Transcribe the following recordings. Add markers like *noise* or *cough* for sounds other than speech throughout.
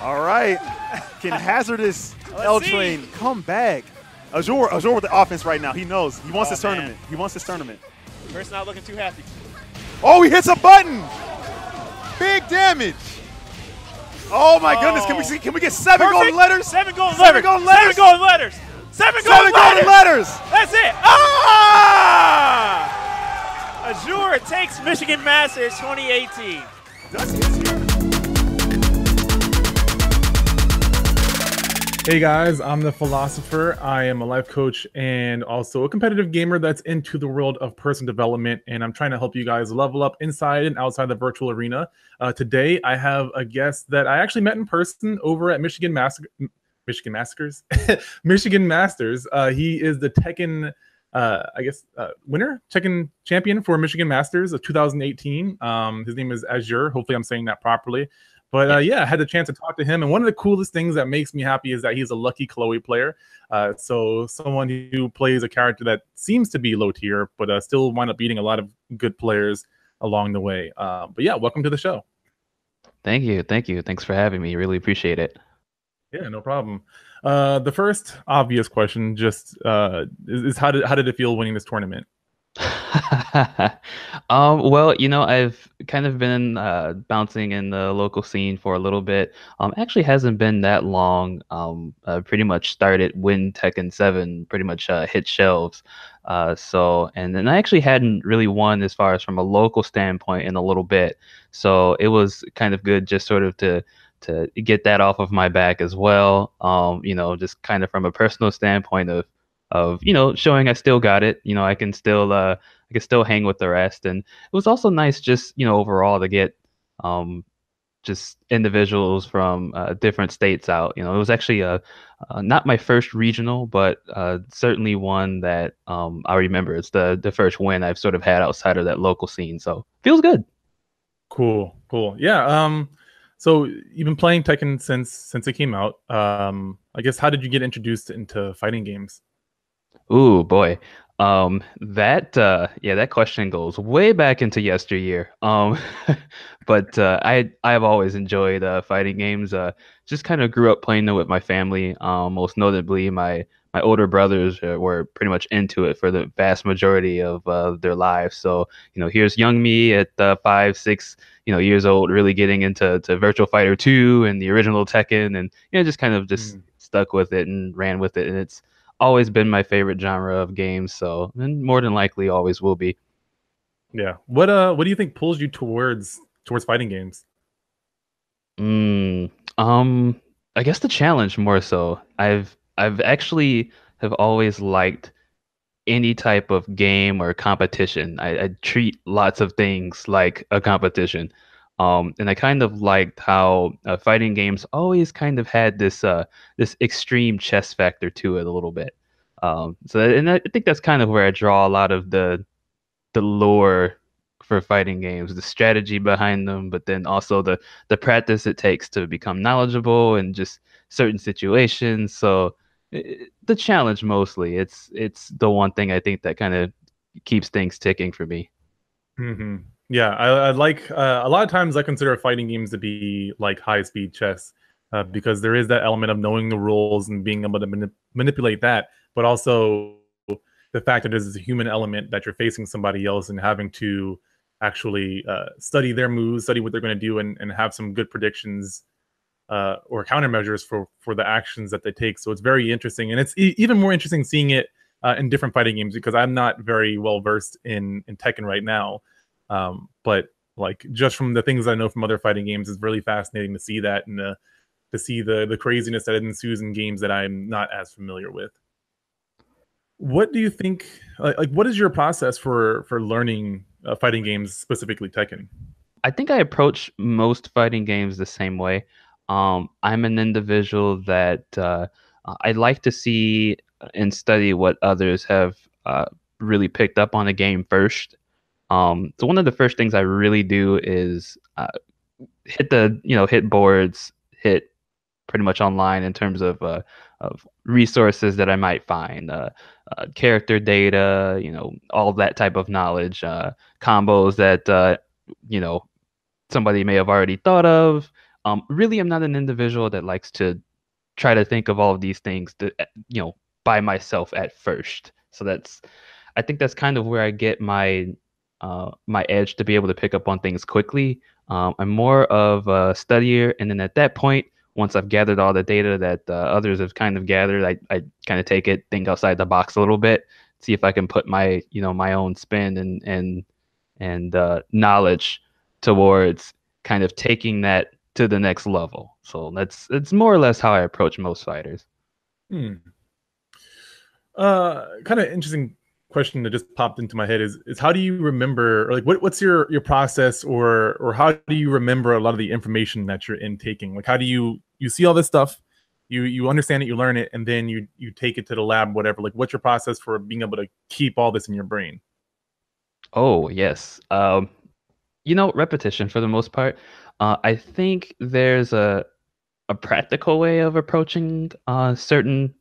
All right. Can *laughs* hazardous Let's L see. Train come back? Azure, Azure with the offense right now. He knows. He wants Oh, this man. tournament. He wants this tournament. First not looking too happy. Oh, he hits a button. Big damage. Oh my goodness! Can we Oh. see? Can we get seven Perfect. golden letters? Seven golden Seven letters. golden letters. Seven golden letters. Seven golden Seven golden letters. letters. That's it. Ah! Azure takes Michigan Masters 2018. Hey guys, I'm the Philocypher. I am a life coach and also a competitive gamer that's into the world of person development. And I'm trying to help you guys level up inside and outside the virtual arena. Uh, today, I have a guest that I actually met in person over at Michigan Massacre. Michigan Massacres, *laughs* Michigan Masters. Uh, he is the Tekken, uh, I guess, uh, winner, Tekken champion for Michigan Masters of 2018. Um, his name is Azure. Hopefully, I'm saying that properly. But uh, yeah, I had the chance to talk to him, and one of the coolest things that makes me happy is that he's a lucky Chloe player. Uh, so someone who plays a character that seems to be low tier, but uh, still wind up beating a lot of good players along the way. Uh, but yeah, welcome to the show. Thank you. Thank you. Thanks for having me. Really appreciate it. Yeah, no problem. Uh, the first obvious question just uh, is, is how did how did it feel winning this tournament? *laughs* um, well, you know, I've kind of been uh, bouncing in the local scene for a little bit. Um, actually hasn't been that long. Um, uh, pretty much started when Tekken 7 pretty much uh, hit shelves. Uh, so, and then I actually hadn't really won as far as from a local standpoint in a little bit. So it was kind of good just sort of to to get that off of my back as well. Um, you know, just kind of from a personal standpoint of of you know showing I still got it. You know, I can still uh, I can still hang with the rest, and it was also nice just you know overall to get um, just individuals from uh, different states out. You know, it was actually a uh, not my first regional, but uh, certainly one that um, I remember. It's the the first win I've sort of had outside of that local scene, so feels good. Cool, cool. Yeah. Um, so you've been playing Tekken since since it came out. Um, I guess how did you get introduced into fighting games? Ooh boy. Um that uh yeah, that question goes way back into yesteryear. Um *laughs* but uh I I've always enjoyed uh fighting games. Uh just kind of grew up playing them with my family. Um most notably my my older brothers uh, were pretty much into it for the vast majority of uh, their lives. So, you know, here's young me at uh, 5, 6, you know, years old really getting into to Virtual Fighter 2 and the original Tekken and you know just kind of just Mm. stuck with it and ran with it and it's always been my favorite genre of games, so and more than likely always will be. Yeah. What uh what do you think pulls you towards towards fighting games? Mm, um, I guess the challenge more so. I've I've actually have always liked any type of game or competition. I, I treat lots of things like a competition. Um, and I kind of liked how uh, fighting games always kind of had this uh, this extreme chess factor to it a little bit. Um, so and I think that's kind of where I draw a lot of the the lore for fighting games, the strategy behind them, but then also the the practice it takes to become knowledgeable in just certain situations. So i the challenge mostly, it's it's the one thing I think that kind of keeps things ticking for me. hmm Yeah, I, I like uh, a lot of times I consider fighting games to be like high speed chess uh, because there is that element of knowing the rules and being able to manip- manipulate that, but also the fact that there's a human element that you're facing somebody else and having to actually uh, study their moves, study what they're going to do, and, and have some good predictions uh, or countermeasures for for the actions that they take. So it's very interesting, and it's e- even more interesting seeing it uh, in different fighting games because I'm not very well versed in in Tekken right now. Um, but like just from the things I know from other fighting games, it's really fascinating to see that and uh, to see the the craziness that ensues in games that I'm not as familiar with. What do you think? Like, like what is your process for for learning uh, fighting games, specifically Tekken? I think I approach most fighting games the same way. Um, I'm an individual that uh, I like to see and study what others have uh, really picked up on a game first. Um, so one of the first things I really do is uh, hit the you know hit boards, hit pretty much online in terms of uh, of resources that I might find, uh, uh, character data, you know, all that type of knowledge, uh, combos that uh, you know somebody may have already thought of, Um, really, I'm not an individual that likes to try to think of all of these things, to, you know, by myself at first. So that's, I think that's kind of where I get my uh, my edge to be able to pick up on things quickly. Um, I'm more of a studier, and then at that point, once I've gathered all the data that uh, others have kind of gathered, I, I kind of take it, think outside the box a little bit, see if I can put my you know my own spin and and and uh, knowledge towards kind of taking that to the next level. So that's it's more or less how I approach most fighters. Hmm. Uh, kind of interesting question that just popped into my head is is how do you remember or like what, what's your your process or or how do you remember a lot of the information that you're intaking? Like how do you you see all this stuff you you understand it you learn it and then you you take it to the lab whatever. Like what's your process for being able to keep all this in your brain? Oh yes. Um you know repetition for the most part. Uh, i think there's a a practical way of approaching uh certain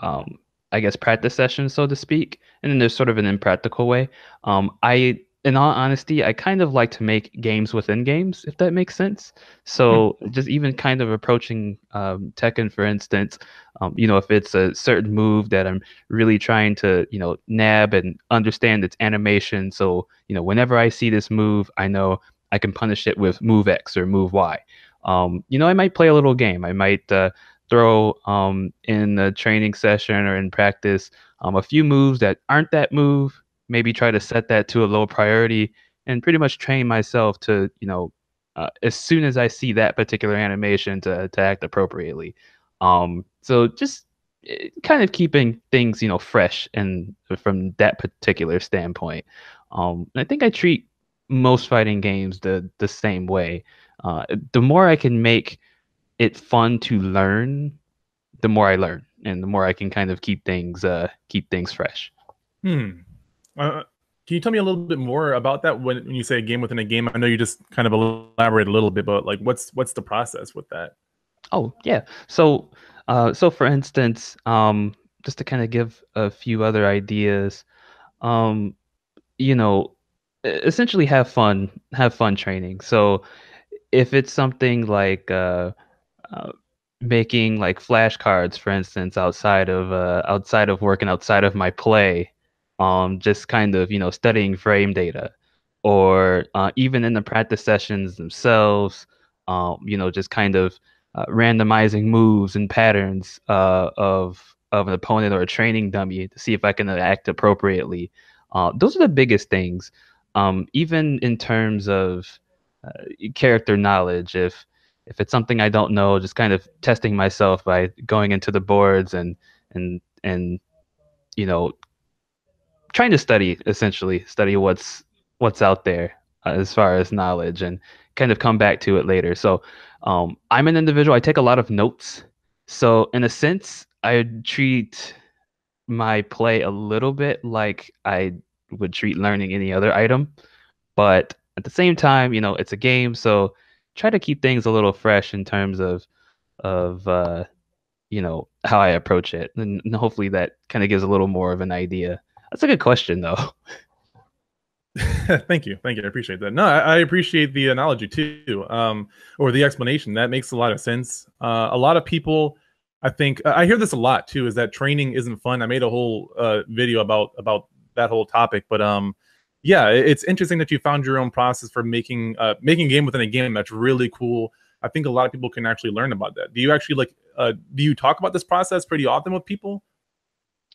um I guess practice sessions, so to speak, and then there's sort of an impractical way. Um, I, in all honesty, I kind of like to make games within games, if that makes sense. So hmm. just even kind of approaching um, Tekken, for instance, um, you know, if it's a certain move that I'm really trying to, you know, nab and understand its animation, so you know, whenever I see this move, I know I can punish it with move X or move Y. Um, you know, I might play a little game. I might uh, throw um, in the training session or in practice um, a few moves that aren't that move. Maybe try to set that to a low priority and pretty much train myself to, you know, uh, as soon as I see that particular animation to, to act appropriately. Um, so just eh, kind of keeping things, you know, fresh and from that particular standpoint. Um, I think I treat most fighting games the the same way. Uh, the more I can make it's fun to learn, the more I learn and the more I can kind of keep things uh, keep things fresh. Hmm. Uh, can you tell me a little bit more about that when, when you say a game within a game? I know you just kind of elaborate a little bit, but like what's what's the process with that? Oh yeah. So uh, so for instance, um, just to kind of give a few other ideas, um, you know, essentially have fun, have fun training. So if it's something like uh, uh, making like flashcards, for instance, outside of uh, outside of work and outside of my play, um, just kind of you know studying frame data, or uh, even in the practice sessions themselves, um, you know, just kind of uh, randomizing moves and patterns uh, of of an opponent or a training dummy to see if I can act appropriately. Uh, those are the biggest things. Um, even in terms of uh, character knowledge, if if it's something I don't know, just kind of testing myself by going into the boards and and and you know trying to study essentially study what's what's out there uh, as far as knowledge and kind of come back to it later. So um, I'm an individual. I take a lot of notes. So in a sense, I treat my play a little bit like I would treat learning any other item, but at the same time, you know, it's a game, so try to keep things a little fresh in terms of of uh, you know how I approach it, and, hopefully that kind of gives a little more of an idea. That's a good question, though. *laughs* thank you, thank you. I appreciate that. No, I, I appreciate the analogy too, um, or the explanation. That makes a lot of sense. Uh, a lot of people, I think, I hear this a lot too. Is that training isn't fun? I made a whole uh, video about about that whole topic, but um, yeah, it's interesting that you found your own process for making uh, making a game within a game. That's really cool. I think a lot of people can actually learn about that. Do you actually like? Uh, do you talk about this process pretty often with people?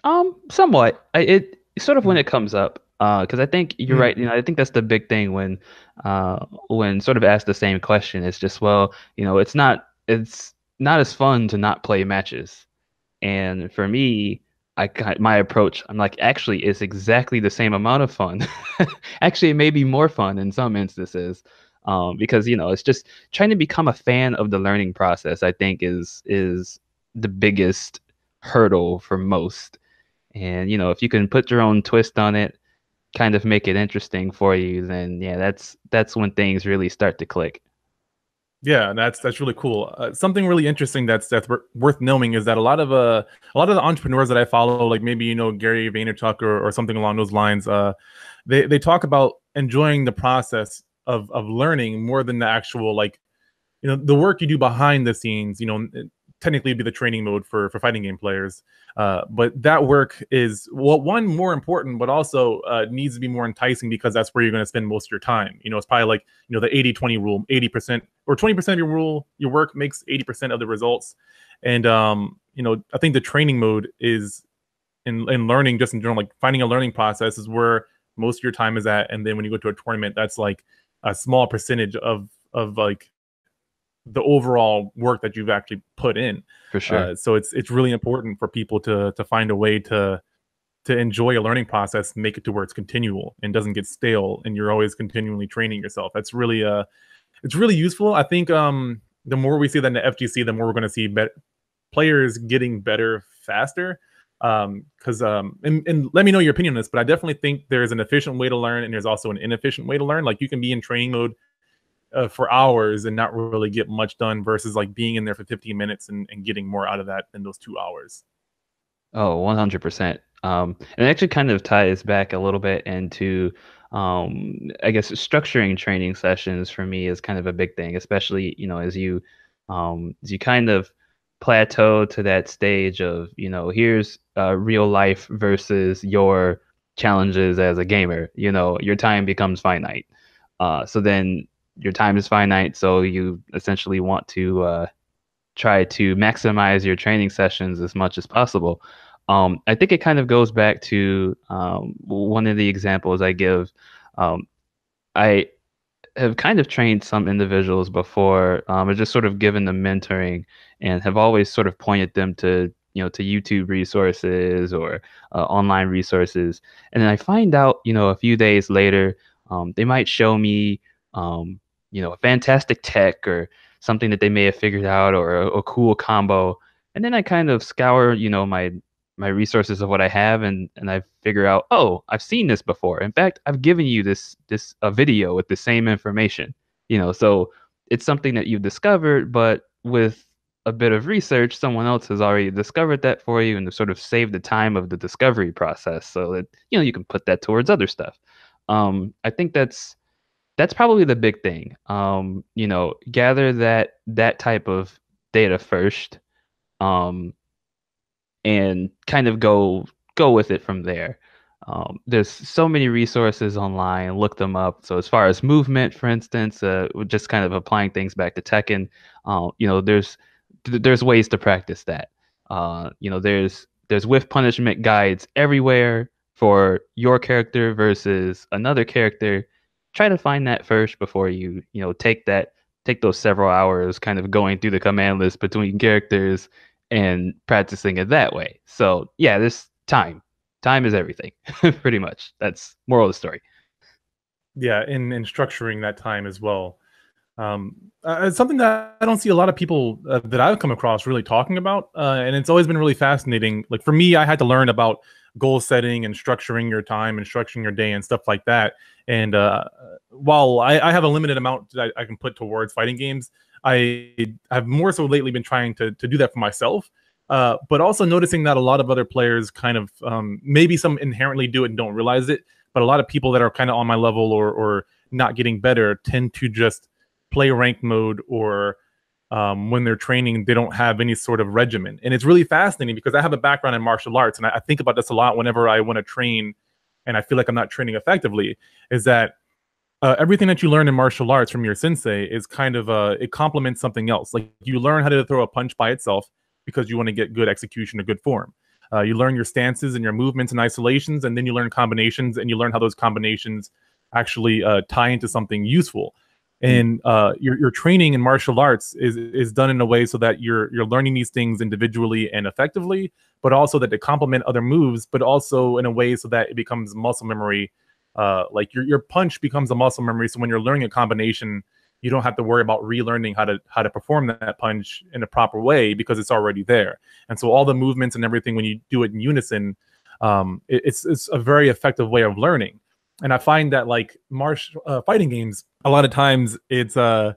Um, somewhat. I, it sort of when it comes up, Uh because uh, I think you're mm-hmm. right. You know, I think that's the big thing when, uh, when sort of asked the same question. It's just well, you know, it's not it's not as fun to not play matches, and for me, I got my approach. I'm like, actually, it's exactly the same amount of fun. *laughs* actually, it may be more fun in some instances, um, because you know, it's just trying to become a fan of the learning process. I think is is the biggest hurdle for most. And you know, if you can put your own twist on it, kind of make it interesting for you, then yeah, that's that's when things really start to click. Yeah, that's that's really cool. Uh, something really interesting that's that's worth knowing is that a lot of uh a lot of the entrepreneurs that I follow, like maybe you know Gary Vaynerchuk or, or something along those lines, uh, they they talk about enjoying the process of of learning more than the actual like you know the work you do behind the scenes you know technically be the training mode for for fighting game players. Uh, but that work is well one more important but also uh, needs to be more enticing because that's where you're going to spend most of your time. You know it's probably like you know the 80 20 rule 80% or 20% of your rule your work makes 80% of the results. And um you know i think the training mode is in, in learning just in general like finding a learning process is where most of your time is at. And then when you go to a tournament that's like a small percentage of of like the overall work that you've actually put in. For sure. Uh, so it's it's really important for people to to find a way to to enjoy a learning process, make it to where it's continual and doesn't get stale, and you're always continually training yourself. That's really uh, it's really useful. I think um, the more we see that in the FGC, the more we're going to see bet- players getting better faster. Um, Because um, um, and, and let me know your opinion on this, but I definitely think there's an efficient way to learn, and there's also an inefficient way to learn. Like you can be in training mode uh, for hours and not really get much done versus like being in there for 15 minutes and, and getting more out of that than those two hours. Oh, 100%. Um, and it actually kind of ties back a little bit into, um, I guess, structuring training sessions for me is kind of a big thing, especially, you know, as you, um, as you kind of plateau to that stage of, you know, here's uh, real life versus your challenges as a gamer, you know, your time becomes finite. Uh, so then your time is finite, so you essentially want to uh, try to maximize your training sessions as much as possible. Um, I think it kind of goes back to um, one of the examples I give. Um, I have kind of trained some individuals before. Um, I've just sort of given them mentoring and have always sort of pointed them to you know to YouTube resources or uh, online resources. And then I find out you know a few days later um, they might show me um, you know, a fantastic tech or something that they may have figured out or a, a cool combo. And then I kind of scour, you know, my my resources of what I have and and I figure out, oh, I've seen this before. In fact, I've given you this this a video with the same information. You know, so it's something that you've discovered, but with a bit of research, someone else has already discovered that for you and sort of save the time of the discovery process so that you know you can put that towards other stuff. Um, I think that's that's probably the big thing. Um, you know, gather that that type of data first, um, and kind of go go with it from there. Um, there's so many resources online. Look them up. So as far as movement, for instance, uh, just kind of applying things back to Tekken, uh, you know, there's there's ways to practice that. Uh, you know, there's there's whiff punishment guides everywhere for your character versus another character try to find that first before you you know take that take those several hours kind of going through the command list between characters and practicing it that way. So yeah this time time is everything *laughs* pretty much. That's moral of the story. Yeah in in structuring that time as well. Um, uh, it's something that I don't see a lot of people uh, that I've come across really talking about, uh, and it's always been really fascinating. Like for me, I had to learn about goal setting and structuring your time and structuring your day and stuff like that. And uh, while I, I, have a limited amount that I, can put towards fighting games, I have more so lately been trying to, to do that for myself. Uh, but also noticing that a lot of other players kind of um, maybe some inherently do it and don't realize it. But a lot of people that are kind of on my level or, or not getting better tend to just play ranked mode or um, when they're training, they don't have any sort of regimen. And it's really fascinating because I have a background in martial arts, and I, I think about this a lot whenever I want to train and I feel like I'm not training effectively. Is that uh, everything that you learn in martial arts from your sensei is kind of uh, it complements something else. Like you learn how to throw a punch by itself because you want to get good execution or good form. Uh, you learn your stances and your movements and isolations, and then you learn combinations, and you learn how those combinations actually uh, tie into something useful. Mm. and uh, your your training in martial arts is is done in a way so that you're you're learning these things individually and effectively, but also that they complement other moves, but also in a way so that it becomes muscle memory. Uh, like your your punch becomes a muscle memory. So when you're learning a combination, you don't have to worry about relearning how to how to perform that punch in a proper way because it's already there. And so all the movements and everything when you do it in unison, um, it, it's it's a very effective way of learning and I find that like martial uh, fighting games, a lot of times it's uh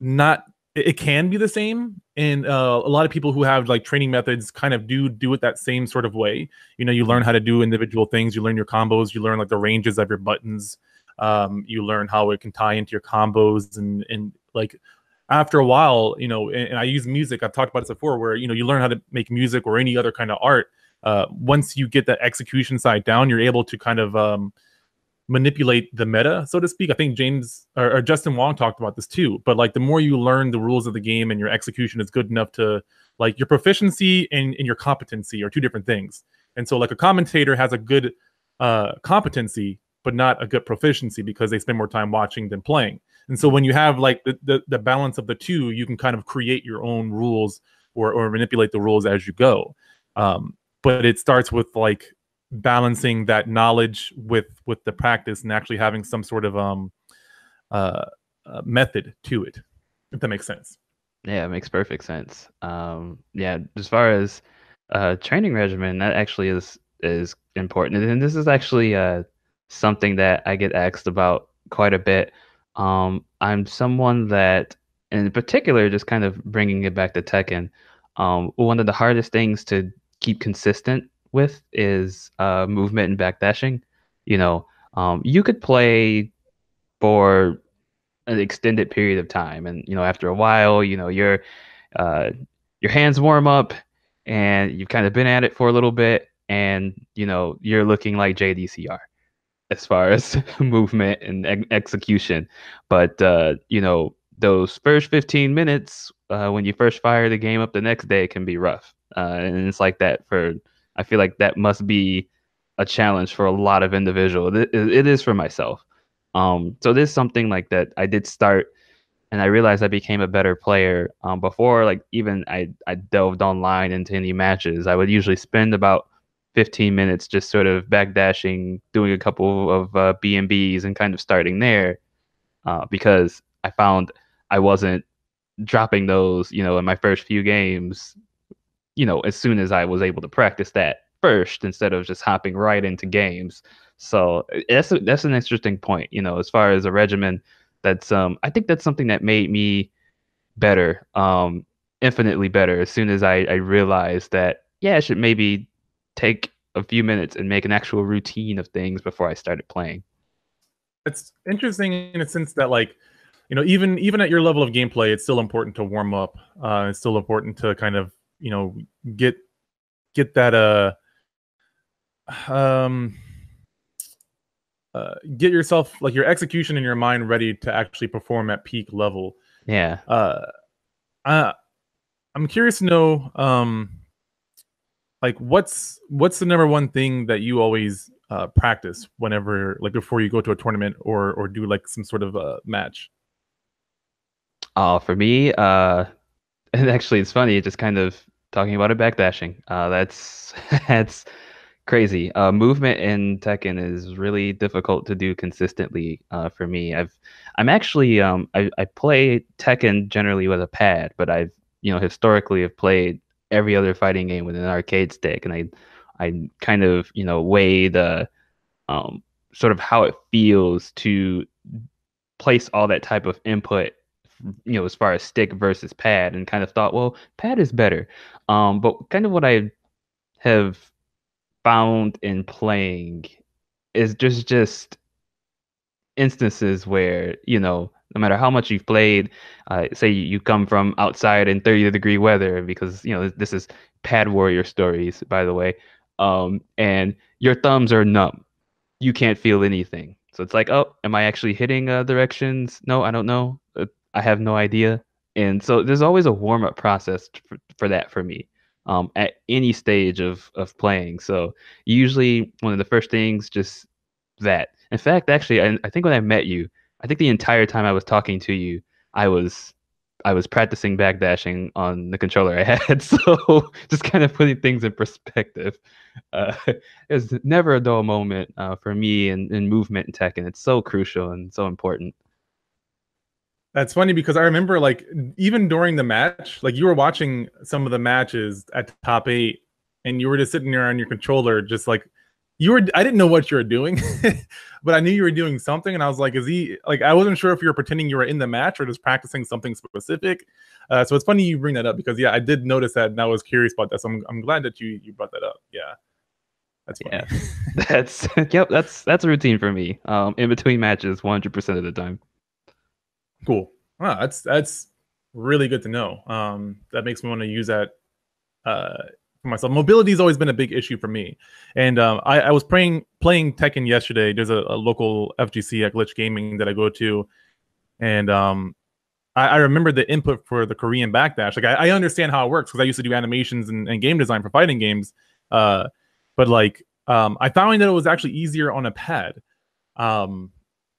not it can be the same. And uh, a lot of people who have like training methods kind of do do it that same sort of way. You know you learn how to do individual things. You learn your combos. You learn like the ranges of your buttons. Um, you learn how it can tie into your combos and and like after a while, you know, and, and, I use music. I've talked about this before, where you know you learn how to make music or any other kind of art. Uh, once you get that execution side down, you're able to kind of um, manipulate the meta, so to speak. I think James or, or, Justin Wong talked about this too. But like the more you learn the rules of the game and your execution is good enough to like your proficiency and, and your competency are two different things. And so like a commentator has a good uh, competency, but not a good proficiency because they spend more time watching than playing. And so when you have like the, the, the balance of the two, you can kind of create your own rules or, or manipulate the rules as you go. Um, but it starts with like balancing that knowledge with with the practice and actually having some sort of um uh, uh method to it if that makes sense. Yeah it makes perfect sense. Um yeah as far as uh training regimen that actually is is important. And this is actually uh something that i get asked about quite a bit. Um i'm someone that in particular just kind of bringing it back to tekken um one of the hardest things to keep consistent with is uh, movement and backdashing. You know, um, you could play for an extended period of time, and you know, after a while, you know, your uh, your hands warm up, and you've kind of been at it for a little bit, and you know, you're looking like JDCR as far as *laughs* movement and ex- execution. But uh, you know, those first 15 minutes uh, when you first fire the game up the next day can be rough, uh, and it's like that for I feel like that must be a challenge for a lot of individuals. it, it is for myself. Um, so this is something like that I did start, and I realized I became a better player. Um, before like even I I delved online into any matches, I would usually spend about 15 minutes just sort of backdashing, doing a couple of uh, B&Bs and kind of starting there, uh, because I found I wasn't dropping those, you know, in my first few games you know, as soon as I was able to practice that first instead of just hopping right into games. So eh, that's a, that's an interesting point, you know, as far as a regimen. That's um, I think that's something that made me better, um, infinitely better. As soon as I I realized that, yeah, I should maybe take a few minutes and make an actual routine of things before I started playing. It's interesting in a sense that like you know even even at your level of gameplay it's still important to warm up uh, it's still important to kind of you know get get that uh um uh, get yourself like your execution in your mind ready to actually perform at peak level. Yeah. Uh, I, I'm curious to know, um, like what's what's the number one thing that you always uh, practice whenever, like before you go to a tournament or or do like some sort of a match. Oh, uh, for me, uh, *laughs* and actually, it's funny. It just kind of talking about it backdashing. Uh, that's *laughs* that's crazy. Uh, movement in Tekken is really difficult to do consistently uh, for me. I've I'm actually um, I, I play Tekken generally with a pad, but I've you know historically have played every other fighting game with an arcade stick, and I I kind of you know weigh the um, sort of how it feels to place all that type of input you know, as far as stick versus pad, and kind of thought, well, pad is better. Um, but kind of what I have found in playing is just just instances where you know no matter how much you've played uh, say you come from outside in 30 degree weather because you know this is pad warrior stories by the way um, and your thumbs are numb. You can't feel anything. So it's like oh am i actually hitting uh, directions? No i don't know. Uh, I have no idea. And so there's always a warm up process for, for that for me um, at any stage of, of playing. So usually one of the first things, just that. In fact, actually, I, I think when I met you, I think the entire time I was talking to you, I was I was practicing backdashing on the controller I *laughs* had. So *laughs* just kind of putting things in perspective. Uh, *laughs* it's never a dull moment uh, for me in, in movement and tech, and it's so crucial and so important. That's funny because I remember like even during the match, like you were watching some of the matches at top eight, and you were just sitting there on your controller, just like you were. I didn't know what you were doing, *laughs* but I knew you were doing something, and I was like, "Is he like?" I wasn't sure if you were pretending you were in the match or just practicing something specific. Uh, so it's funny you bring that up because yeah, I did notice that, and I was curious about that. So I'm I'm glad that you you brought that up. Yeah. That's funny. yeah, *laughs* that's *laughs* yep. That's that's a routine for me. Um, in between matches, 100 percent of the time. Cool. Wow, that's that's really good to know. Um, that makes me want to use that uh, for myself. Mobility has always been a big issue for me, and um, I, I, was playing playing Tekken yesterday. There's a, a, local FGC at Glitch Gaming that I go to, and um, I, I, remember the input for the Korean backdash. Like I, I understand how it works because I used to do animations and, and, game design for fighting games, uh, but like um, I found that it was actually easier on a pad. Um,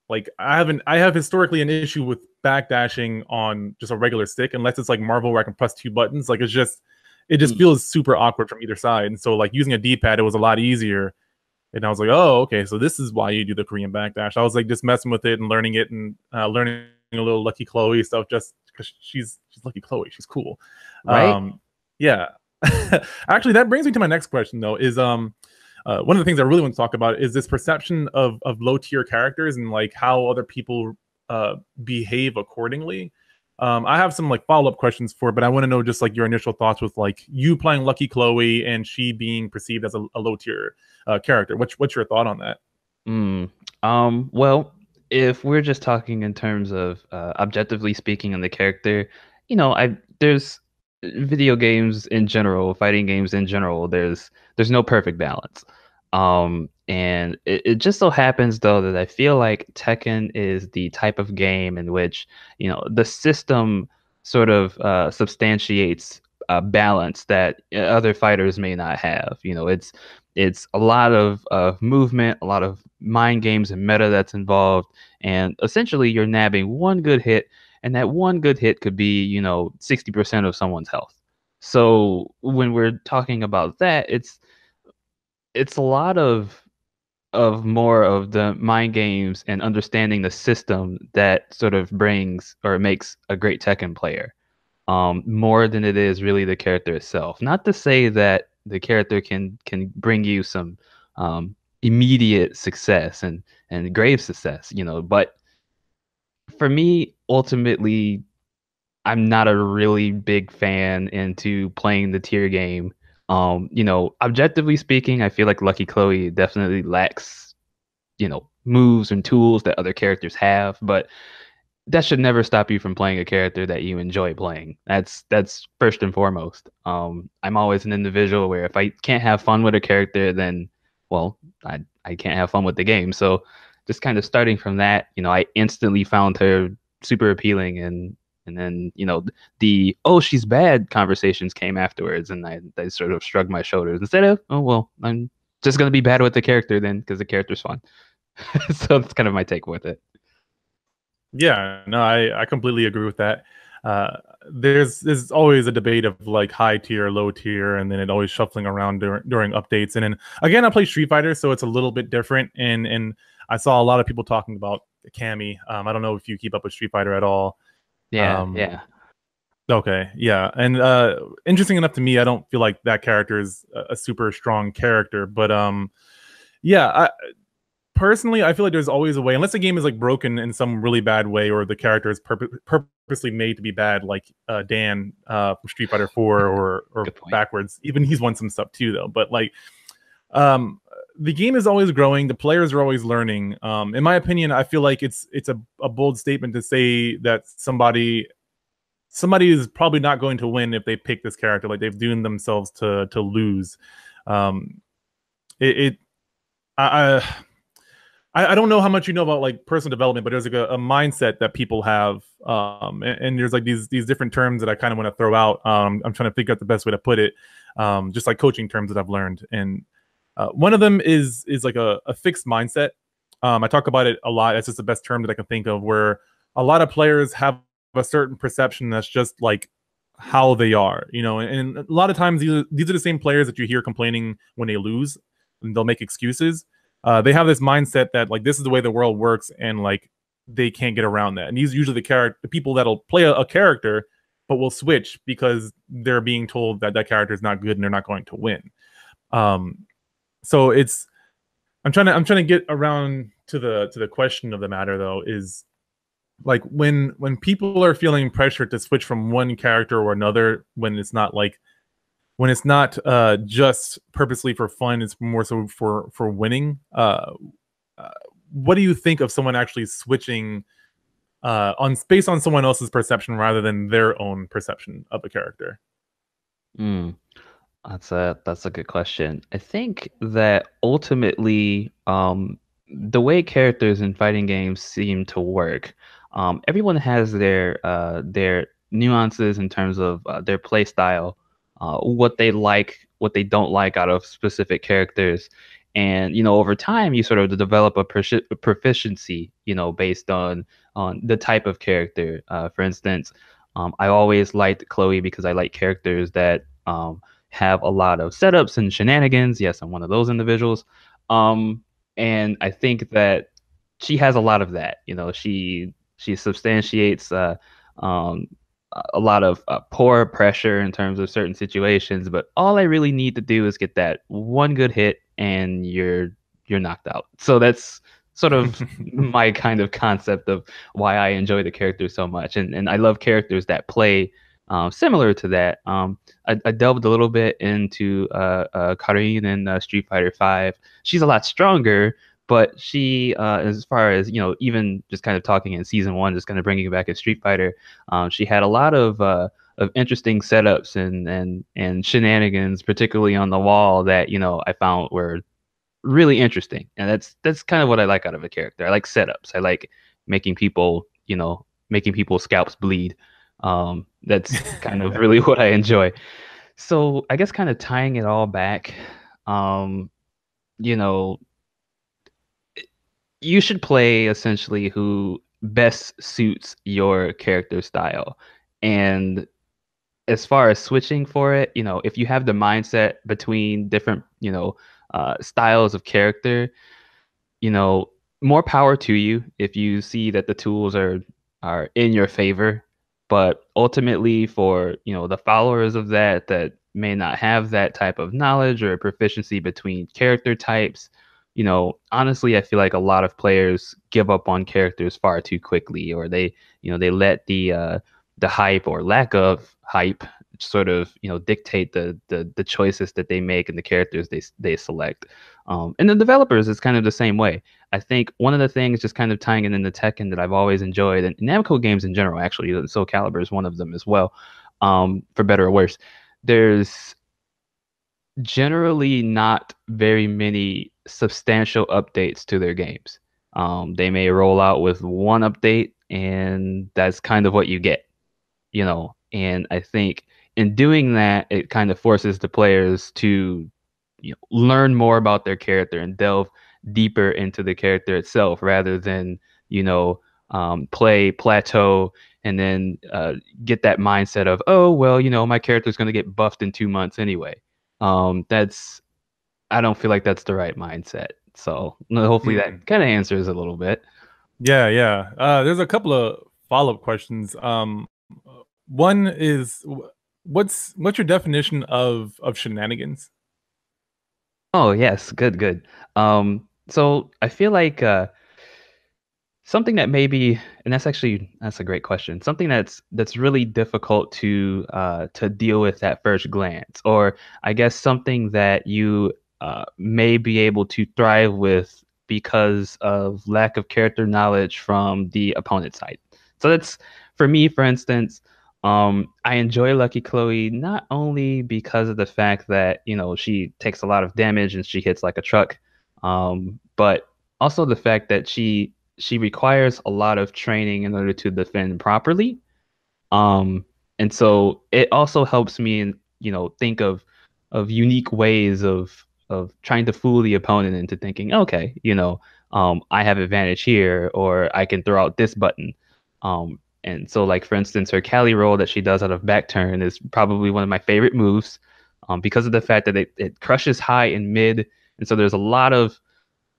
like I haven't I have historically an issue with backdashing on just a regular stick unless it's like Marvel where I can press two buttons. Like it's just it just mm. feels super awkward from either side. And so like using a D-pad, it was a lot easier. And I was like, oh, okay, so this is why you do the Korean backdash. I was like just messing with it and learning it and uh, learning a little Lucky Chloe stuff just because she's she's Lucky Chloe. She's cool. Right. Um, yeah. *laughs* Actually, that brings me to my next question though. Is um uh, one of the things I really want to talk about is this perception of of low tier characters and like how other people uh, behave accordingly. Um, I have some like follow up questions for, it, but I want to know just like your initial thoughts with like you playing Lucky Chloe and she being perceived as a, a low tier uh, character. What's what's your thought on that? Mm, um, well, if we're just talking in terms of uh, objectively speaking on the character, you know, I there's video games in general, fighting games in general. There's there's no perfect balance. Um, and it, it just so happens though that I feel like Tekken is the type of game in which you know the system sort of uh, substantiates a balance that uh, other fighters may not have. You know, it's it's a lot of, of movement, a lot of mind games and meta that's involved, and essentially you're nabbing one good hit, and that one good hit could be you know 60% of someone's health. So when we're talking about that, it's it's a lot of of more of the mind games and understanding the system that sort of brings or makes a great Tekken player. Um, more than it is really the character itself. Not to say that the character can can bring you some um, immediate success and and grave success, you know, but for me, ultimately, I'm not a really big fan into playing the tier game um, you know, objectively speaking, I feel like Lucky Chloe definitely lacks, you know, moves and tools that other characters have, but that should never stop you from playing a character that you enjoy playing. That's that's first and foremost. Um, I'm always an individual where if I can't have fun with a character, then well, I I can't have fun with the game. So just kind of starting from that, you know, I instantly found her super appealing and and then you know the oh she's bad conversations came afterwards and i, I sort of shrugged my shoulders instead of oh well i'm just going to be bad with the character then because the character's fun *laughs* so that's kind of my take with it yeah no i i completely agree with that uh, there's there's always a debate of like high tier, low tier, and then it always shuffling around during during updates. And then again, I play Street Fighter, so it's a little bit different. And and I saw a lot of people talking about Cammy. Um, I don't know if you keep up with Street Fighter at all. Yeah, um, yeah. Okay, yeah, and uh, interesting enough to me, I don't feel like that character is a, a super strong character, but um, yeah, I, personally, I feel like there's always a way, unless the game is like broken in some really bad way, or the character is purpo- purposely made to be bad, like uh, Dan uh, from Street Fighter Four, *laughs* or or backwards. Even he's won some stuff too, though. But like, um, the game is always growing. The players are always learning. Um, in my opinion, I feel like it's it's a, a bold statement to say that somebody somebody is probably not going to win if they pick this character. Like they've doomed themselves to to lose. Um, it, it I, I I don't know how much you know about like personal development, but there's like a, a mindset that people have, um, and, and, there's like these these different terms that I kind of want to throw out. Um, I'm trying to figure out the best way to put it, um, just like coaching terms that I've learned, and uh, one of them is is like a, a fixed mindset. Um, I talk about it a lot. It's just the best term that I can think of, where a lot of players have a certain perception that's just like how they are, you know. And, and a lot of times these are, these are the same players that you hear complaining when they lose, and they'll make excuses. Uh, they have this mindset that like this is the way the world works, and like they can't get around that. And these are usually the character, the people that'll play a, a character, but will switch because they're being told that that character is not good and they're not going to win. Um, so it's i'm trying to i'm trying to get around to the to the question of the matter though is like when when people are feeling pressure to switch from one character or another when it's not like when it's not uh just purposely for fun it's more so for for winning uh, uh what do you think of someone actually switching uh, on based on someone else's perception rather than their own perception of a character? Mm, that's a that's a good question. I think that ultimately, um, the way characters in fighting games seem to work, um, everyone has their uh, their nuances in terms of uh, their play style, uh, what they like, what they don't like out of specific characters, and you know over time you sort of develop a proficiency, you know, based on on the type of character. Uh, for instance, um, I always liked Chloe because I like characters that um, have a lot of setups and shenanigans. Yes, I'm one of those individuals. Um, and I think that she has a lot of that. You know, she she substantiates uh, um, a lot of uh, poor pressure in terms of certain situations. But all I really need to do is get that one good hit, and you're you're knocked out. So that's sort of *laughs* my kind of concept of why I enjoy the character so much. And and I love characters that play um, similar to that. Um, I, I, delved a little bit into uh, uh, Karin in uh, Street Fighter Five. She's a lot stronger, but she, uh, as far as you know, even just kind of talking in season one, just kind of bringing it back in Street Fighter, um, she had a lot of uh, of interesting setups and and and shenanigans, particularly on the wall that you know I found were really interesting, and that's that's kind of what I like out of a character. I like setups. I like making people, you know, making people's scalps bleed. Um, that's *laughs* kind of really what I enjoy. So I guess kind of tying it all back, um, you know, you should play essentially who best suits your character style. And as far as switching for it, you know, if you have the mindset between different, you know, uh, styles of character, you know, more power to you if you see that the tools are are in your favor. But ultimately, for you know the followers of that that may not have that type of knowledge or proficiency between character types, you know, honestly, I feel like a lot of players give up on characters far too quickly, or they, you know, they let the uh, the hype or lack of hype sort of you know dictate the the the choices that they make and the characters they they select. Um, and the developers is kind of the same way. I think one of the things just kind of tying it into Tekken that I've always enjoyed, and Namco games in general, actually, Soul Calibur is one of them as well, um, for better or worse. There's generally not very many substantial updates to their games. Um, they may roll out with one update, and that's kind of what you get, you know. And I think in doing that, it kind of forces the players to you know, learn more about their character and delve deeper into the character itself, rather than you know um, play plateau and then uh, get that mindset of oh well you know my character is going to get buffed in two months anyway. Um, that's I don't feel like that's the right mindset. So hopefully that hmm. kind of answers a little bit. Yeah, yeah. Uh, there's a couple of follow up questions. Um, one is what's what's your definition of of shenanigans? Oh yes, good, good. Um, so I feel like uh, something that maybe, and that's actually that's a great question. Something that's that's really difficult to uh, to deal with at first glance, or I guess something that you uh, may be able to thrive with because of lack of character knowledge from the opponent side. So that's for me, for instance. Um, I enjoy Lucky Chloe not only because of the fact that you know she takes a lot of damage and she hits like a truck, um, but also the fact that she she requires a lot of training in order to defend properly. Um, and so it also helps me, you know, think of of unique ways of of trying to fool the opponent into thinking, okay, you know, um, I have advantage here, or I can throw out this button. Um, and so, like for instance, her Kali roll that she does out of back turn is probably one of my favorite moves, um, because of the fact that it, it crushes high and mid, and so there's a lot of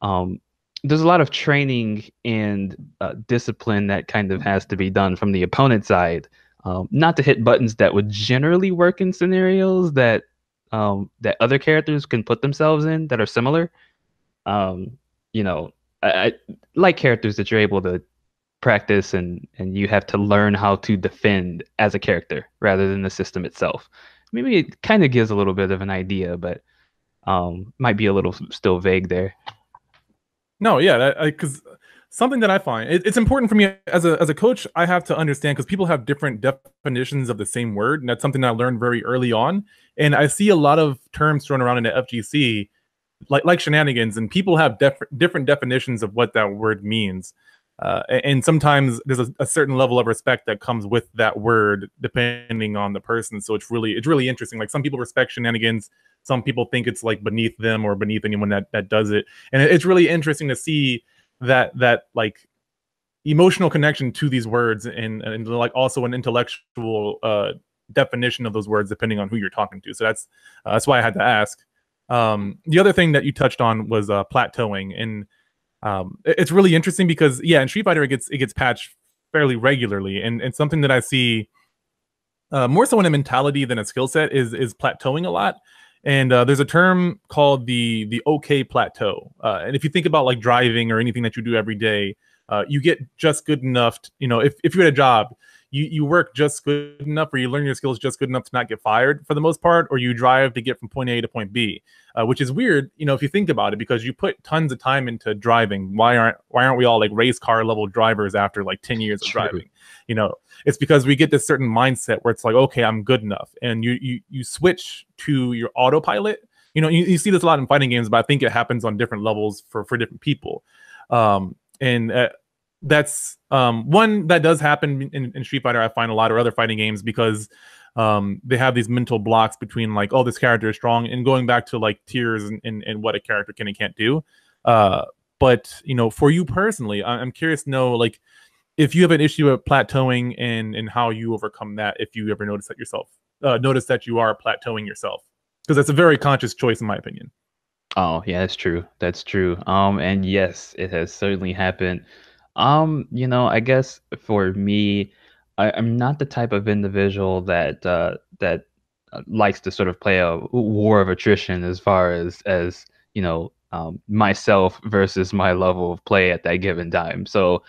um, there's a lot of training and uh, discipline that kind of has to be done from the opponent side, um, not to hit buttons that would generally work in scenarios that um, that other characters can put themselves in that are similar. Um, you know, I, I like characters that you're able to practice and and you have to learn how to defend as a character rather than the system itself. Maybe it kind of gives a little bit of an idea, but um, might be a little still vague there. No, yeah, because something that I find it, it's important for me as a as a coach. I have to understand because people have different definitions of the same word, and that's something that I learned very early on. And I see a lot of terms thrown around in the FGC, like like shenanigans, and people have def- different definitions of what that word means. Uh, and sometimes there's a, a, certain level of respect that comes with that word, depending on the person. So it's really it's really interesting. Like some people respect shenanigans, some people think it's like beneath them or beneath anyone that that does it, and it's really interesting to see that that like emotional connection to these words and and like also an intellectual uh definition of those words depending on who you're talking to. So that's uh, that's why I had to ask. Um, the other thing that you touched on was uh, plateauing, and um, it's really interesting because yeah, in Street Fighter it gets it gets patched fairly regularly, and and something that I see uh, more so in a mentality than a skill set is is plateauing a lot. And uh, there's a term called the the OK plateau. Uh, and if you think about like driving or anything that you do every day, uh, you get just good enough. To, you know, if if you're at a job, you you work just good enough, or you learn your skills just good enough to not get fired for the most part, or you drive to get from point A to point B, uh, which is weird. You know, if you think about it, because you put tons of time into driving. Why aren't why aren't we all like race car level drivers after like ten years of True. driving? You know, it's because we get this certain mindset where it's like, okay, I'm good enough, and you you you switch to your autopilot. You know, you, you see this a lot in fighting games, but I think it happens on different levels for for different people. Um, and uh, that's um, one that does happen in, in, Street Fighter. I find a lot of other fighting games because um, they have these mental blocks between like, oh, this character is strong, and going back to like tiers and, and, and what a character can and can't do. Uh, but you know, for you personally, I'm curious to know like if you have an issue of plateauing and and how you overcome that if you ever notice that yourself uh, notice that you are plateauing yourself because that's a very conscious choice in my opinion oh yeah that's true that's true um and yes it has certainly happened um you know i guess for me I, am not the type of individual that uh that uh, likes to sort of play a war of attrition as far as as you know um, myself versus my level of play at that given time so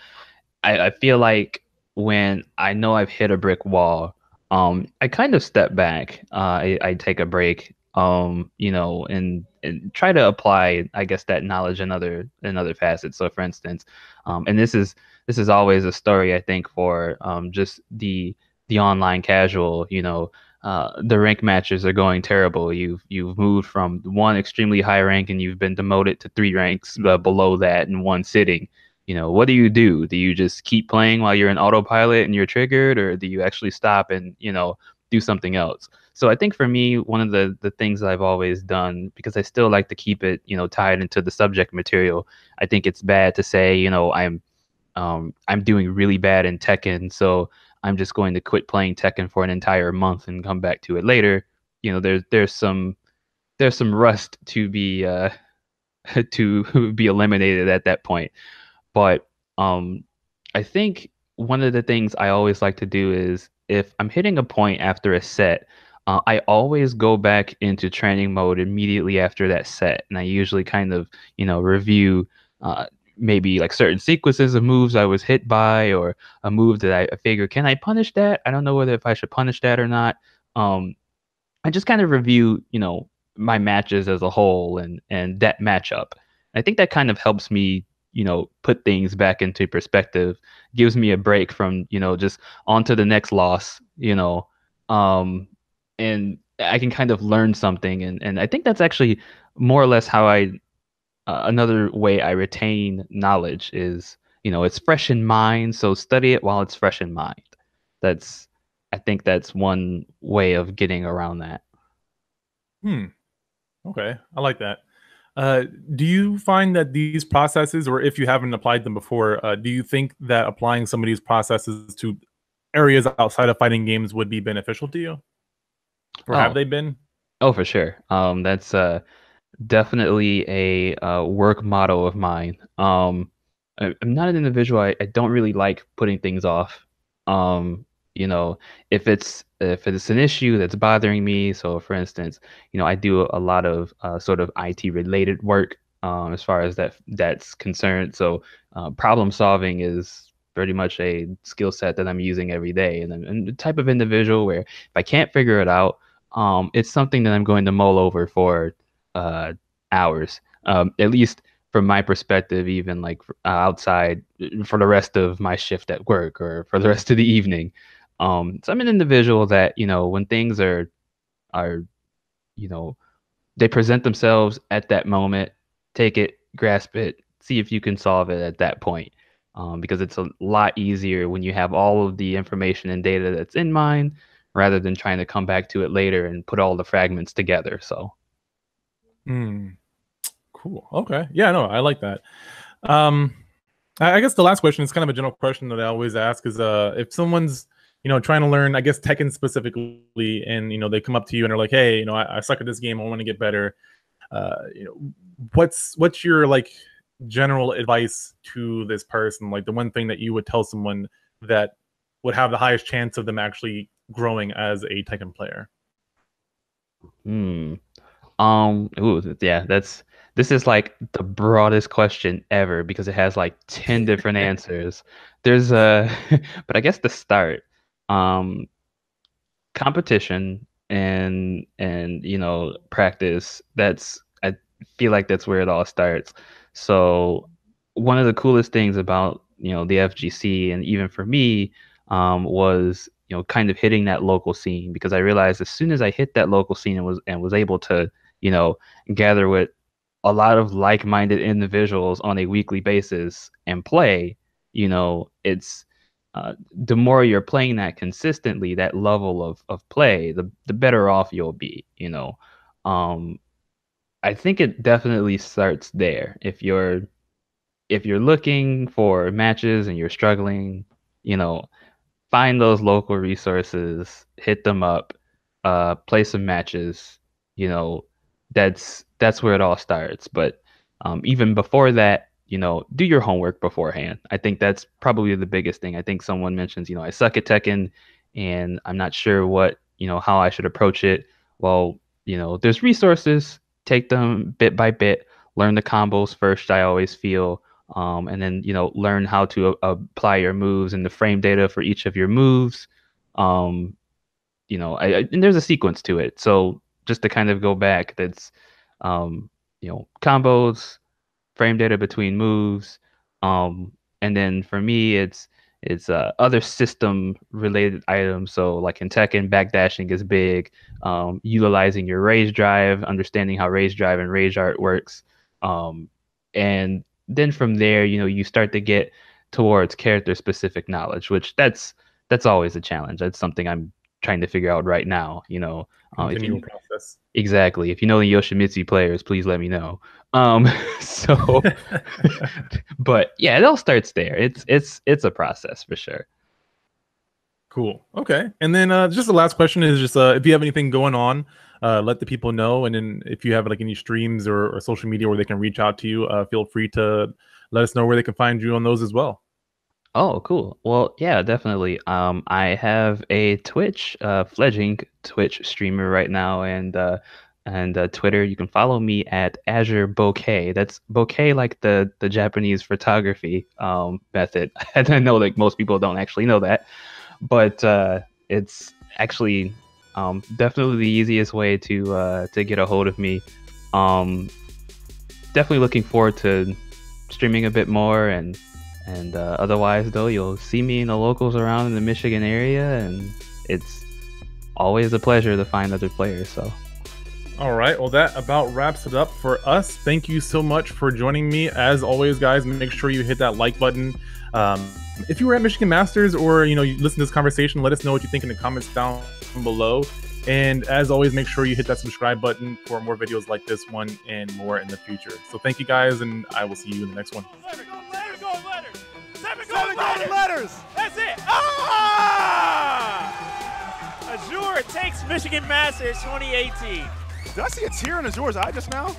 I, I feel like when I know I've hit a brick wall, um, I kind of step back. Uh, I, I take a break, um, you know, and and try to apply, I guess, that knowledge in other in other facets. So, for instance, um, and this is this is always a story I think for um, just the the online casual. You know, uh, the rank matches are going terrible. You've you've moved from one extremely high rank and you've been demoted to three ranks uh, below that in one sitting you know, what do you do? Do you just keep playing while you're in autopilot and you're triggered, or do you actually stop and, you know, do something else? So I think for me, one of the the things I've always done, because I still like to keep it, you know, tied into the subject material, I think it's bad to say, you know, I'm um, I'm doing really bad in Tekken, so I'm just going to quit playing Tekken for an entire month and come back to it later. You know, there's there's some there's some rust to be uh, *laughs* to be eliminated at that point. But um, I think one of the things I always like to do is if I'm hitting a point after a set, uh, I always go back into training mode immediately after that set, and I usually kind of you know review uh, maybe like certain sequences of moves I was hit by, or a move that I figure can I punish that? I don't know whether if I should punish that or not. Um, I just kind of review you know my matches as a whole and and that matchup. I think that kind of helps me you know put things back into perspective gives me a break from you know just on to the next loss you know um and i can kind of learn something and and i think that's actually more or less how i uh, another way i retain knowledge is you know it's fresh in mind so study it while it's fresh in mind. That's i think that's one way of getting around that. Hmm. Okay i like that. Uh, do you find that these processes, or if you haven't applied them before, uh, do you think that applying some of these processes to areas outside of fighting games would be beneficial to you? Or oh. have they been? Oh, for sure. Um, that's uh, definitely a uh, work motto of mine. Um, I, am not an individual. I, I don't really like putting things off. Um, you know if it's if it's an issue that's bothering me so for instance you know i do a lot of uh, sort of it related work um, as far as that that's concerned so uh, problem solving is pretty much a skill set that i'm using every day and i'm the type of individual where if i can't figure it out um, it's something that i'm going to mull over for uh, hours um, at least from my perspective, even like uh, outside uh, for the rest of my shift at work or for the rest of the evening. Um, so I'm an individual that you know when things are are you know they present themselves at that moment, take it, grasp it, see if you can solve it at that point. Um, because it's a lot easier when you have all of the information and data that's in mind rather than trying to come back to it later and put all the fragments together. So, Hmm. Cool. Okay. Yeah. No, I like that. Um, I I guess the last question is kind of a general question that I always ask is, uh, if someone's you know trying to learn, I guess Tekken specifically, and you know they come up to you and are like, hey, you know, I, I suck at this game, I want to get better. Uh, you know, what's what's your like general advice to this person? Like the one thing that you would tell someone that would have the highest chance of them actually growing as a Tekken player. hmm. Um, ooh, yeah, that's this is like the broadest question ever because it has like 10 different *laughs* answers. There's a, *laughs* but I guess the start, um, competition and and you know practice. That's I feel like that's where it all starts. So one of the coolest things about you know the FGC and even for me um, was you know kind of hitting that local scene because I realized as soon as I hit that local scene and was and was able to you know gather with a lot of like-minded individuals on a weekly basis and play you know it's uh, the more you're playing that consistently that level of of play the the better off you'll be you know. Um i think it definitely starts there. If you're if you're looking for matches and you're struggling you know find those local resources hit them up uh play some matches you know that's that's where it all starts. But um, even before that, you know, do your homework beforehand. I think that's probably the biggest thing. I think someone mentions, you know, I suck at Tekken and I'm not sure what, you know, how I should approach it. Well, you know, there's resources, take them bit by bit, learn the combos first, I always feel. Um, and then, you know, learn how to uh, apply your moves and the frame data for each of your moves. Um, you know, I, I, and there's a sequence to it. So just to kind of go back, that's um, you know, combos, frame data between moves, um, and then for me, it's it's uh, other system related items. So like in Tekken, backdashing is big. Um, utilizing your rage drive, understanding how rage drive and rage art works, um, and then from there, you know, you start to get towards character specific knowledge, which that's that's always a challenge. That's something I'm trying to figure out right now. You know, uh, if you, process. Exactly. If you know the Yoshimitsu players, please let me know. Um, *laughs* so, *laughs* but yeah, it all starts there. It's it's it's a process for sure. Cool. Okay. And then uh, just the last question is just uh, if you have anything going on, uh, let the people know. And then if you have like any streams or, or social media where they can reach out to you, uh, feel free to let us know where they can find you on those as well. Oh, cool. Well, yeah, definitely. Um, I have a Twitch, uh, fledgling Twitch streamer right now, and uh, and uh, Twitter. You can follow me at Azure Bokeh. That's bokeh like the the Japanese photography um method. *laughs* I know like most people don't actually know that, but uh, it's actually um definitely the easiest way to uh to get a hold of me. Um, definitely looking forward to streaming a bit more and and uh, otherwise, though, you'll see me in the locals around in the Michigan area, and it's always a pleasure to find other players. So. All right. Well, that about wraps it up for us. Thank you so much for joining me. As always, guys, make sure you hit that like button. Um, if you were at Michigan Masters or you know you listen to this conversation, let us know what you think in the comments down below. And as always, make sure you hit that subscribe button for more videos like this one and more in the future. So thank you guys, and I will see you in the next one. Seven gold letters. Seven gold Seven letters. golden letters. That's it. Ah! Azure takes Michigan Masters 2018. Did I see a tear in Azure's eye just now?